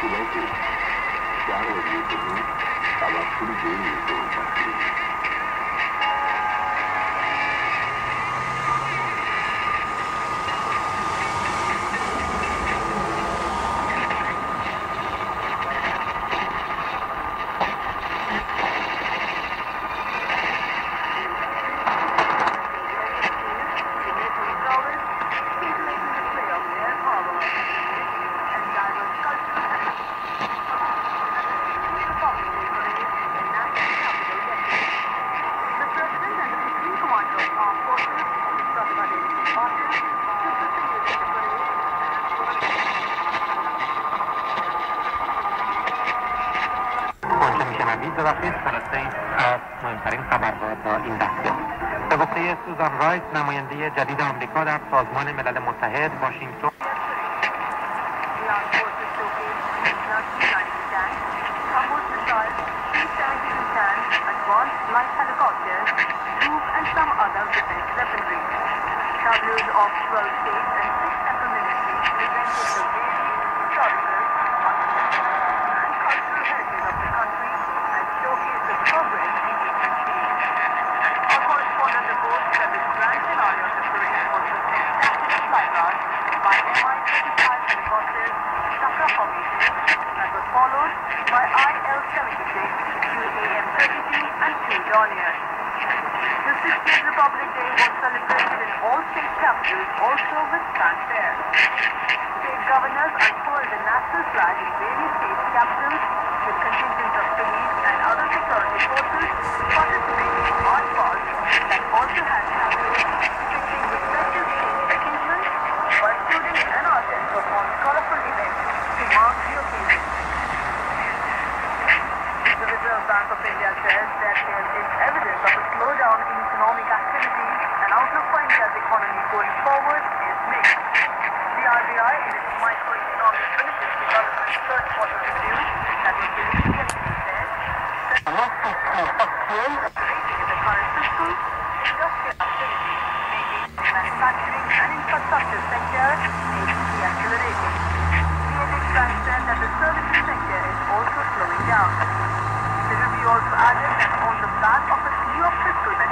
خدا که در آوردی بگو توسل به این معنوی ببخشید فلسطین مهمترین خبرها با این دسته به گفته سوزان رایت نماینده جدید آمریکا در سازمان ملل متحد واشنگتن. Of 12 states and six separate ministries followed by IL-76, two AN-32 and two Dorniers. The 60th Republic Day was celebrated in all state capitals, also with fanfare. State governors unfurled the national flag in various state capitals, with contingents of India says that there is evidence of a slowdown in economic activity and outlook for India's economy going forward is mixed. The RBI, in its macroeconomic benefits development third quarter review that was released yesterday said that in the current fiscal, industrial activity, mainly in the manufacturing and infrastructure sector, is deaccelerating. The apex bank said that the services sector is that on the back of a slew of measures,